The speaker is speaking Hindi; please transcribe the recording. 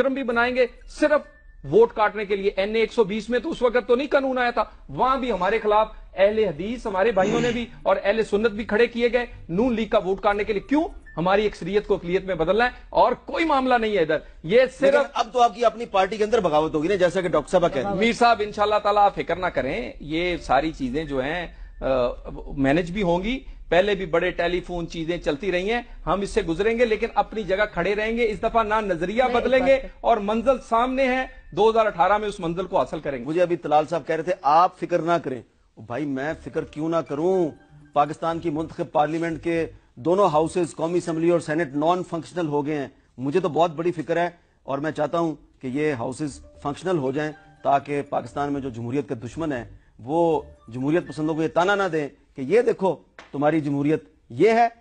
मुजरम भी बनाएँगे सिर्फ़ वोट काटने के लिए। एन 120 में तो उस वक्त तो नहीं कानून आया था। वहाँ भी हमारे खिलाफ अहले हदीस हमारे भाइयों ने भी और अहले सुन्नत भी खड़े किए गए। नून लीग का वोट काटने के लिए क्यों? हमारी अक्सरियत को अकलियत में बदलना है और कोई मामला नहीं है इधर। ये सिर्फ़ अब तो आपकी अपनी पार्टी के अंदर बगावत होगी ना जैसा कि डॉक्टर साहब कह हैं। मीर साहब ताला आप फ़िक्र ना करें ये सारी चीज़ें जो हैं मैनेज भी होंगी। पहले भी बड़े टेलीफोन चीज़ें चलती रही हैं हम इससे गुजरेंगे लेकिन अपनी जगह खड़े रहेंगे इस दफ़ा ना नज़रिया बदलेंगे और मंजिल सामने है 2018 में उस मंजिल को हासिल करेंगे। मुझे अभी तलाल साहब कह रहे थे आप फ़िक्र ना करें। भाई मैं फ़िक्र क्यों ना करूँ? पाकिस्तान की मुंतखब पार्लियामेंट के दोनों हाउसेज कौमी असम्बली और सेनेट नॉन फंक्शनल हो गए हैं। मुझे तो बहुत बड़ी फ़िक्र है और मैं चाहता हूँ कि ये हाउसेज फंक्शनल हो जाएँ ताकि पाकिस्तान में जो जमहूरियत के दुश्मन है वो जमहूरियत पसंदों को ये ताना ना दें कि ये देखो तुम्हारी जमहूरियत यह है